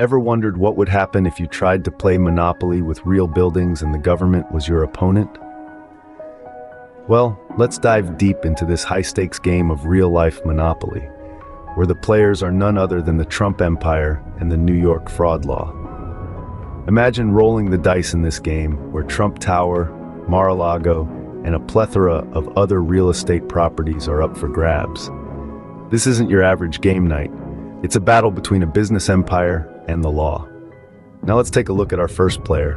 Ever wondered what would happen if you tried to play Monopoly with real buildings and the government was your opponent? Well, let's dive deep into this high-stakes game of real-life Monopoly, where the players are none other than the Trump Empire and the New York fraud law. Imagine rolling the dice in this game, where Trump Tower, Mar-a-Lago, and a plethora of other real estate properties are up for grabs. This isn't your average game night. It's a battle between a business empire and the law. Now let's take a look at our first player.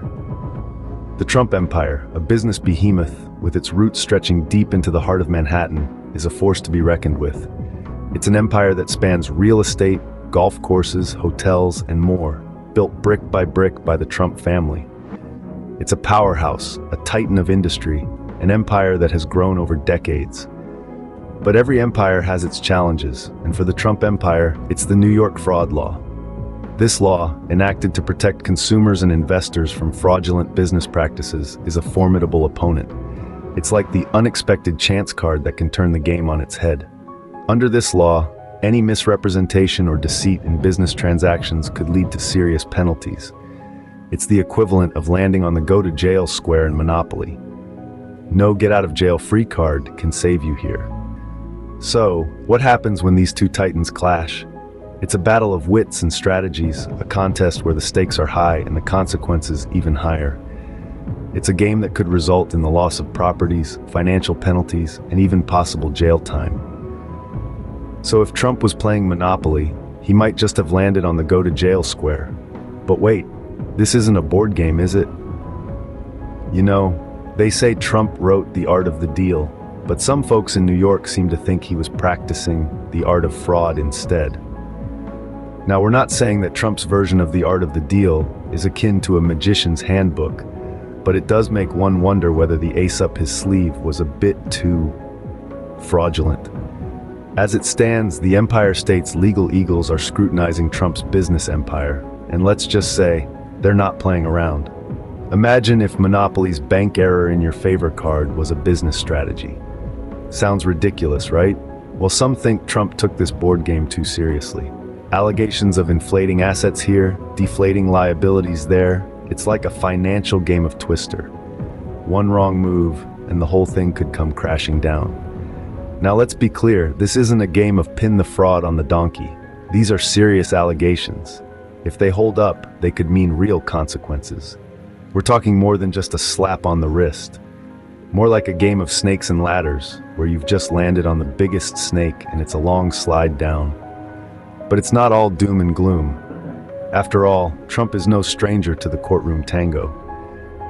The Trump Empire, a business behemoth with its roots stretching deep into the heart of Manhattan, is a force to be reckoned with. It's an empire that spans real estate, golf courses, hotels, and more, built brick by brick by the Trump family. It's a powerhouse, a titan of industry, an empire that has grown over decades. But every empire has its challenges, and for the Trump empire, it's the New York fraud law. This law, enacted to protect consumers and investors from fraudulent business practices, is a formidable opponent. It's like the unexpected chance card that can turn the game on its head. Under this law, any misrepresentation or deceit in business transactions could lead to serious penalties. It's the equivalent of landing on the go-to-jail square in Monopoly. No get-out-of-jail-free card can save you here. So, what happens when these two titans clash? It's a battle of wits and strategies, a contest where the stakes are high and the consequences even higher. It's a game that could result in the loss of properties, financial penalties, and even possible jail time. So if Trump was playing Monopoly, he might just have landed on the go-to-jail square. But wait, this isn't a board game, is it? You know, they say Trump wrote The Art of the Deal, but some folks in New York seem to think he was practicing the art of fraud instead. Now, we're not saying that Trump's version of the art of the deal is akin to a magician's handbook, but it does make one wonder whether the ace up his sleeve was a bit too fraudulent. As it stands, the Empire State's legal eagles are scrutinizing Trump's business empire, and let's just say, they're not playing around. Imagine if Monopoly's bank error in your favor card was a business strategy. Sounds ridiculous, right? Well, some think Trump took this board game too seriously. Allegations of inflating assets here, deflating liabilities there. It's like a financial game of twister. One wrong move, and the whole thing could come crashing down. Now let's be clear, this isn't a game of pin the fraud on the donkey. These are serious allegations. If they hold up, they could mean real consequences. We're talking more than just a slap on the wrist. More like a game of snakes and ladders, where you've just landed on the biggest snake and it's a long slide down. But it's not all doom and gloom. After all, Trump is no stranger to the courtroom tango.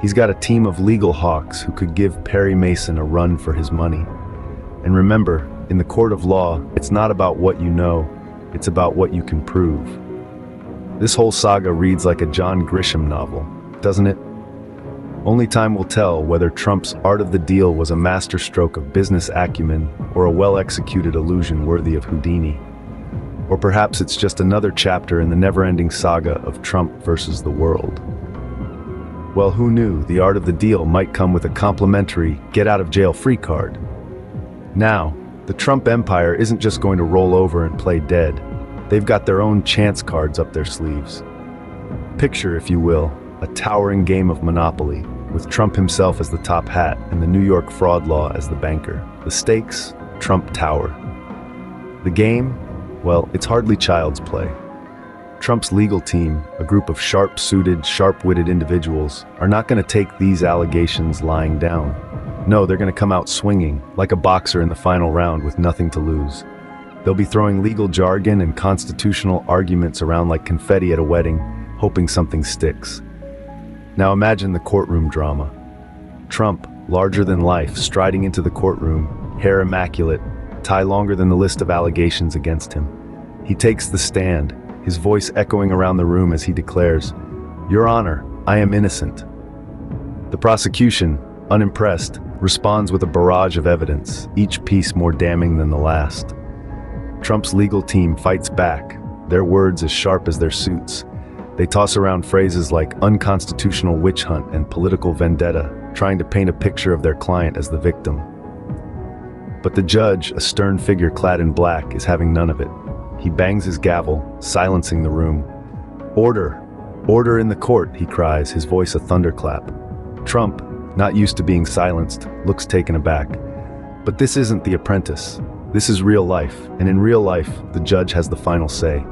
He's got a team of legal hawks who could give Perry Mason a run for his money. And remember, in the court of law, it's not about what you know, it's about what you can prove. This whole saga reads like a John Grisham novel, doesn't it? Only time will tell whether Trump's art of the deal was a masterstroke of business acumen or a well-executed illusion worthy of Houdini. Or perhaps it's just another chapter in the never-ending saga of Trump versus the world. Well, who knew the art of the deal might come with a complimentary get-out-of-jail-free card? Now, the Trump empire isn't just going to roll over and play dead. They've got their own chance cards up their sleeves. Picture, if you will, a towering game of Monopoly, with Trump himself as the top hat and the New York fraud law as the banker. The stakes, Trump Tower. The game, well, it's hardly child's play. Trump's legal team, a group of sharp-suited, sharp-witted individuals, are not going to take these allegations lying down. No, they're going to come out swinging, like a boxer in the final round with nothing to lose. They'll be throwing legal jargon and constitutional arguments around like confetti at a wedding, hoping something sticks. Now imagine the courtroom drama. Trump, larger than life, striding into the courtroom, hair immaculate, tie longer than the list of allegations against him. He takes the stand, his voice echoing around the room as he declares, Your Honor, I am innocent. The prosecution, unimpressed, responds with a barrage of evidence, each piece more damning than the last. Trump's legal team fights back, their words as sharp as their suits. They toss around phrases like unconstitutional witch hunt and political vendetta, trying to paint a picture of their client as the victim. But the judge, a stern figure clad in black, is having none of it. He bangs his gavel, silencing the room. Order! Order in the court, he cries, his voice a thunderclap. Trump, not used to being silenced, looks taken aback. But this isn't The Apprentice. This is real life, and in real life, the judge has the final say.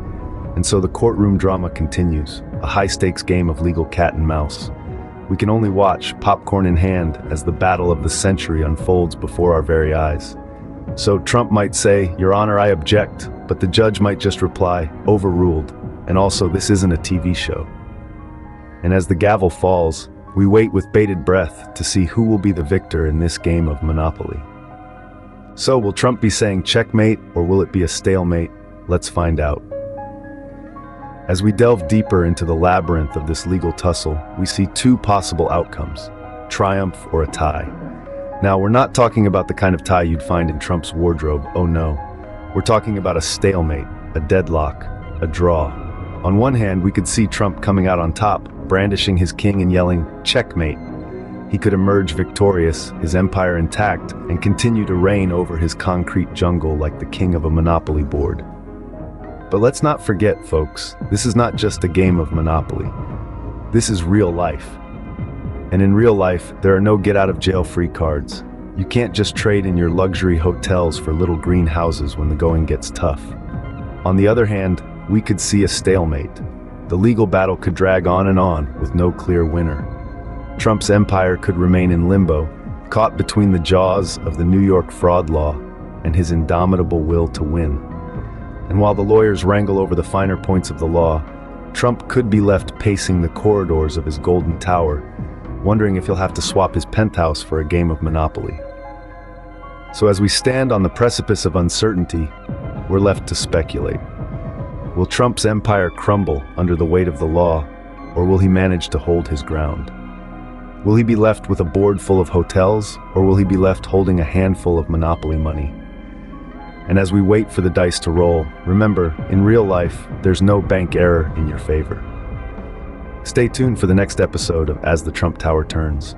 And so the courtroom drama continues, a high-stakes game of legal cat and mouse. We can only watch, popcorn in hand, as the battle of the century unfolds before our very eyes. So Trump might say, Your Honor, I object, but the judge might just reply, overruled, and also this isn't a TV show. And as the gavel falls, we wait with bated breath to see who will be the victor in this game of Monopoly. So will Trump be saying checkmate or will it be a stalemate? Let's find out. As we delve deeper into the labyrinth of this legal tussle, we see two possible outcomes, triumph or a tie. Now, we're not talking about the kind of tie you'd find in Trump's wardrobe, oh no. We're talking about a stalemate, a deadlock, a draw. On one hand, we could see Trump coming out on top, brandishing his king and yelling, checkmate. He could emerge victorious, his empire intact, and continue to reign over his concrete jungle like the king of a monopoly board. But let's not forget, folks, this is not just a game of monopoly. This is real life. And in real life, there are no get-out-of-jail-free cards. You can't just trade in your luxury hotels for little green houses when the going gets tough. On the other hand, we could see a stalemate, the legal battle could drag on and on with no clear winner. Trump's empire could remain in limbo, caught between the jaws of the New York fraud law and his indomitable will to win. And while the lawyers wrangle over the finer points of the law, Trump could be left pacing the corridors of his golden tower, wondering if he'll have to swap his penthouse for a game of Monopoly. So as we stand on the precipice of uncertainty, we're left to speculate. Will Trump's empire crumble under the weight of the law, or will he manage to hold his ground? Will he be left with a board full of hotels, or will he be left holding a handful of monopoly money? And as we wait for the dice to roll, remember, in real life, there's no bank error in your favor. Stay tuned for the next episode of As the Trump Tower Turns.